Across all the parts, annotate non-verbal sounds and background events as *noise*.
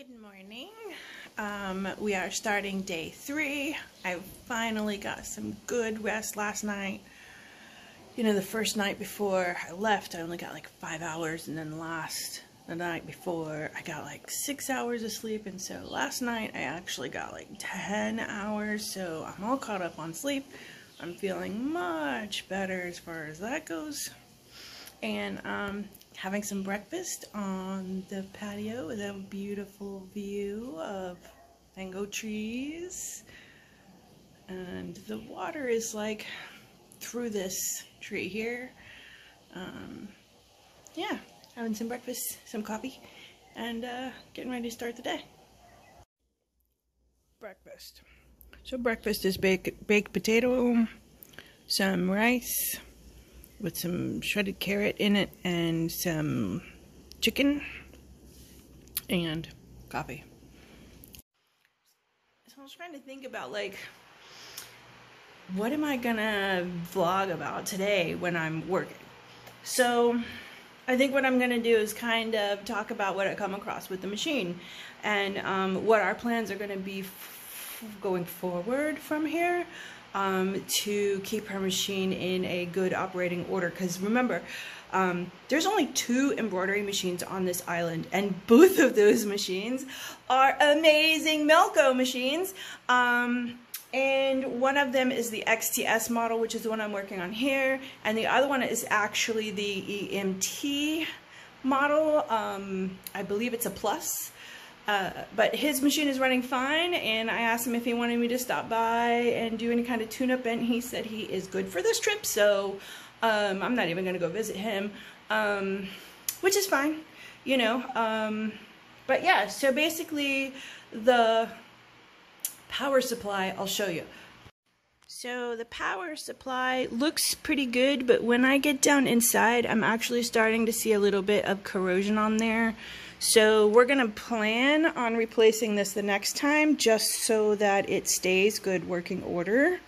Good morning. Um, we are starting day three. I finally got some good rest last night. You know, the first night before I left, I only got like five hours, and then last, the night before, I got like six hours of sleep, and so last night I actually got like 10 hours, so I'm all caught up on sleep. I'm feeling much better as far as that goes. And um, having some breakfast on the patio with a beautiful view of mango trees. And the water is like through this tree here. Um, yeah, having some breakfast, some coffee, and uh, getting ready to start the day. Breakfast. So breakfast is baked, baked potato, some rice, with some shredded carrot in it and some chicken and coffee. So I was trying to think about like what am I gonna vlog about today when I'm working? So I think what I'm gonna do is kind of talk about what I come across with the machine and um, what our plans are gonna be going forward from here um, to keep her machine in a good operating order. Because remember, um, there's only two embroidery machines on this island, and both of those machines are amazing Melco machines. Um, and one of them is the XTS model, which is the one I'm working on here, and the other one is actually the EMT model. Um, I believe it's a plus. Uh, but his machine is running fine, and I asked him if he wanted me to stop by and do any kind of tune-up, and he said he is good for this trip, so um, I'm not even going to go visit him, um, which is fine, you know. Um, but yeah, so basically the power supply, I'll show you. So the power supply looks pretty good, but when I get down inside, I'm actually starting to see a little bit of corrosion on there. So we're going to plan on replacing this the next time just so that it stays good working order.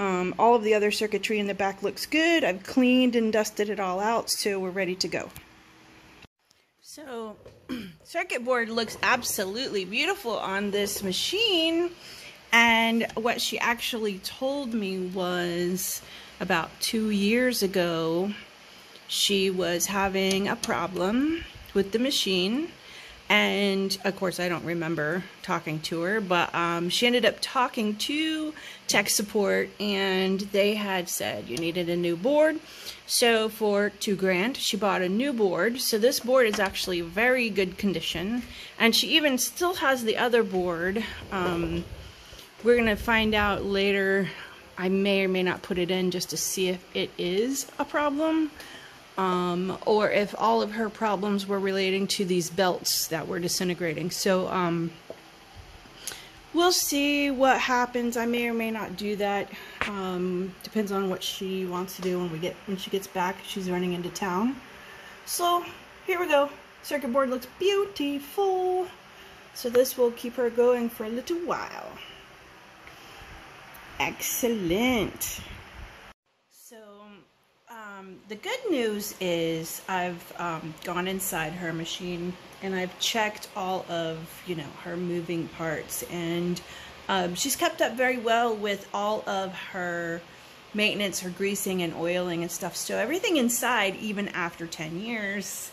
Um, all of the other circuitry in the back looks good. I've cleaned and dusted it all out so we're ready to go. So *clears throat* circuit board looks absolutely beautiful on this machine and what she actually told me was about two years ago she was having a problem with the machine. And of course, I don't remember talking to her, but um, she ended up talking to tech support, and they had said you needed a new board. So for two grand, she bought a new board. So this board is actually very good condition, and she even still has the other board. Um, we're gonna find out later. I may or may not put it in just to see if it is a problem um, or if all of her problems were relating to these belts that were disintegrating. So um, we'll see what happens. I may or may not do that. Um, depends on what she wants to do when we get when she gets back. She's running into town. So here we go. Circuit board looks beautiful. So this will keep her going for a little while. Excellent. Um, the good news is I've um, gone inside her machine and I've checked all of, you know, her moving parts and um, she's kept up very well with all of her maintenance, her greasing and oiling and stuff. So everything inside, even after 10 years,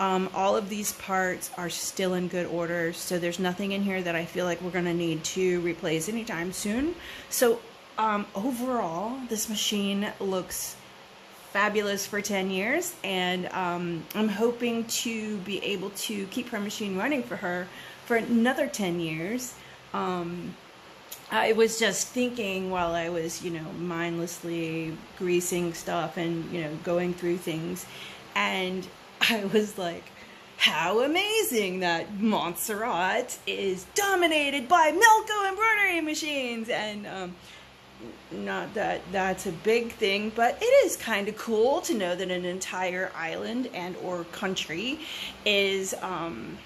um, all of these parts are still in good order. So there's nothing in here that I feel like we're going to need to replace anytime soon. So um, overall, this machine looks fabulous for 10 years and um, I'm hoping to be able to keep her machine running for her for another 10 years. Um, I was just thinking while I was, you know, mindlessly greasing stuff and, you know, going through things and *laughs* I was like, how amazing that Montserrat is dominated by Melco embroidery machines and um, not that that's a big thing, but it is kind of cool to know that an entire island and or country is um,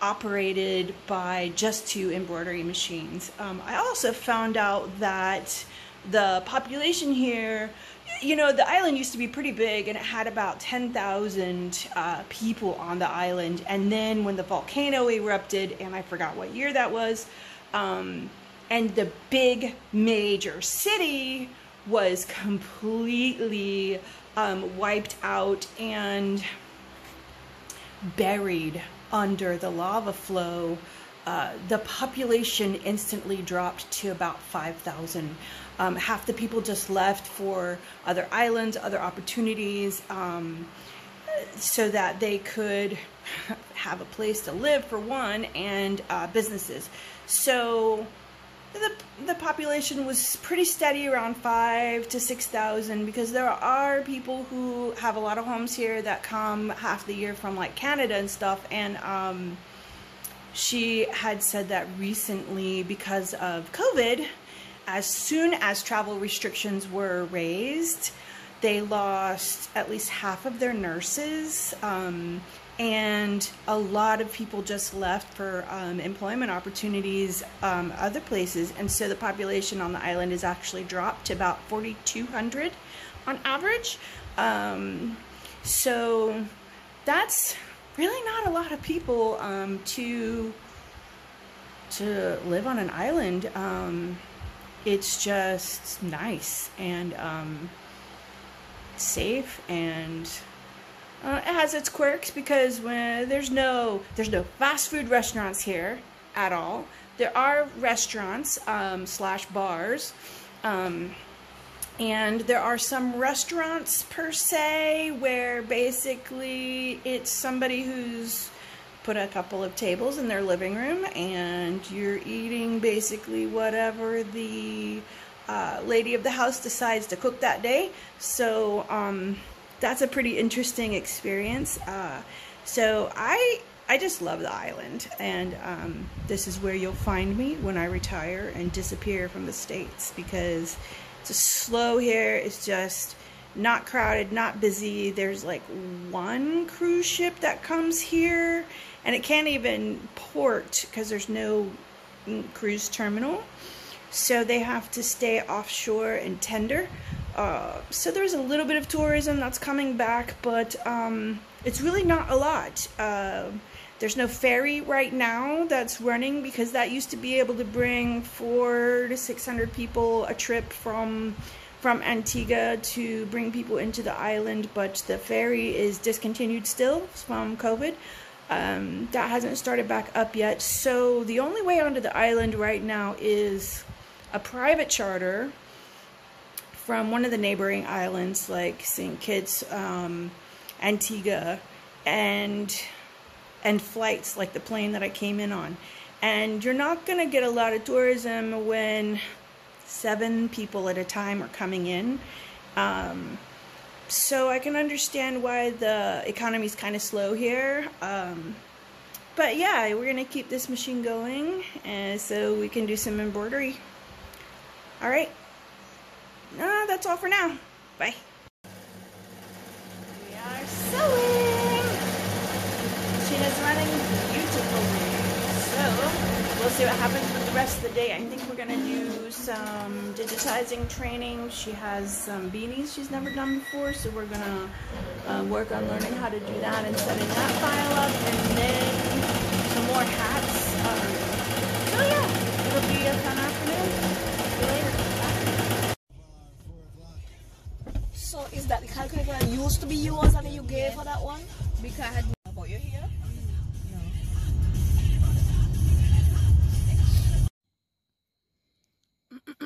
operated by just two embroidery machines. Um, I also found out that the population here, you know, the island used to be pretty big and it had about 10,000 uh, people on the island. And then when the volcano erupted, and I forgot what year that was, um, and the big major city was completely um, wiped out and buried under the lava flow, uh, the population instantly dropped to about 5,000. Um, half the people just left for other islands, other opportunities, um, so that they could *laughs* have a place to live for one and uh, businesses. So the, the population was pretty steady around five to 6,000 because there are people who have a lot of homes here that come half the year from like Canada and stuff. And um, she had said that recently because of COVID, as soon as travel restrictions were raised, they lost at least half of their nurses. Um, and a lot of people just left for um, employment opportunities um, other places. And so the population on the island has actually dropped to about 4200 on average. Um, so that's really not a lot of people um, to to live on an island. Um, it's just nice and um, safe and uh, it has its quirks because when there's no there's no fast food restaurants here at all. There are restaurants um, slash bars, um, and there are some restaurants per se where basically it's somebody who's put a couple of tables in their living room and you're eating basically whatever the uh, lady of the house decides to cook that day. So um, that's a pretty interesting experience. Uh, so I I just love the island, and um, this is where you'll find me when I retire and disappear from the states because it's slow here. It's just not crowded, not busy. There's like one cruise ship that comes here, and it can't even port because there's no cruise terminal. So they have to stay offshore and tender. Uh, so there's a little bit of tourism that's coming back, but um, it's really not a lot. Uh, there's no ferry right now that's running because that used to be able to bring four to six hundred people a trip from from Antigua to bring people into the island, but the ferry is discontinued still from COVID. Um, that hasn't started back up yet. So the only way onto the island right now is a private charter from one of the neighboring islands like St. Kitts, um, Antigua, and and flights like the plane that I came in on. And you're not going to get a lot of tourism when seven people at a time are coming in. Um, so I can understand why the economy is kind of slow here. Um, but yeah, we're going to keep this machine going and so we can do some embroidery. All right. Uh, that's all for now. Bye. We are sewing. She is running beautifully. So, we'll see what happens with the rest of the day. I think we're going to do some digitizing training. She has some beanies she's never done before, so we're going to uh, work on learning how to do that and setting that file up, and then some more hats. Um, so yeah, it'll be a fun afternoon. So is that the calculator that used to be yours and you gave for that one? Because I had about your hair.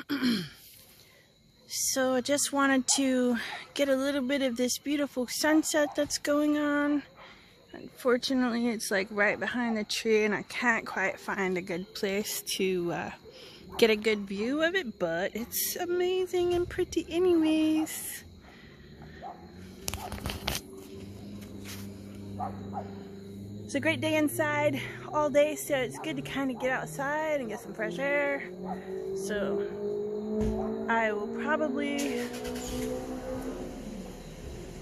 No. so I just wanted to get a little bit of this beautiful sunset that's going on. Unfortunately, it's like right behind the tree and I can't quite find a good place to uh, get a good view of it, but it's amazing and pretty anyways. It's a great day inside all day, so it's good to kind of get outside and get some fresh air. So I will probably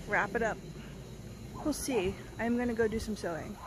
wrap it up. We'll see. I'm gonna go do some sewing.